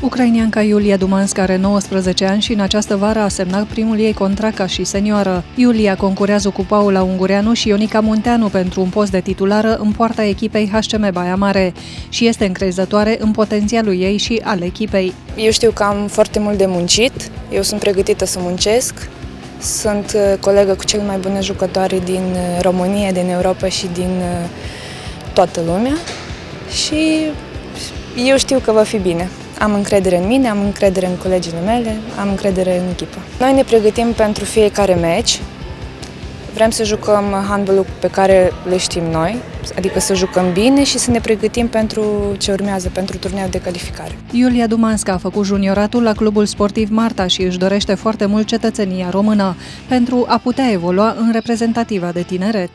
Ucrainianca Iulia Dumanska are 19 ani și în această vară a semnat primul ei contract ca și senioară. Iulia concurează cu Paula Ungureanu și Ionica Munteanu pentru un post de titulară în poarta echipei HCM Baia Mare și este încrezătoare în potențialul ei și al echipei. Eu știu că am foarte mult de muncit, eu sunt pregătită să muncesc, sunt uh, colegă cu cele mai bune jucătoare din uh, România, din Europa și din uh, toată lumea și eu știu că va fi bine. Am încredere în mine, am încredere în colegile mele, am încredere în echipă. Noi ne pregătim pentru fiecare meci. Vrem să jucăm handbalul pe care le știm noi, adică să jucăm bine și să ne pregătim pentru ce urmează, pentru turneul de calificare. Iulia Dumanska a făcut junioratul la clubul sportiv Marta și își dorește foarte mult cetățenia română pentru a putea evolua în reprezentativa de tineret.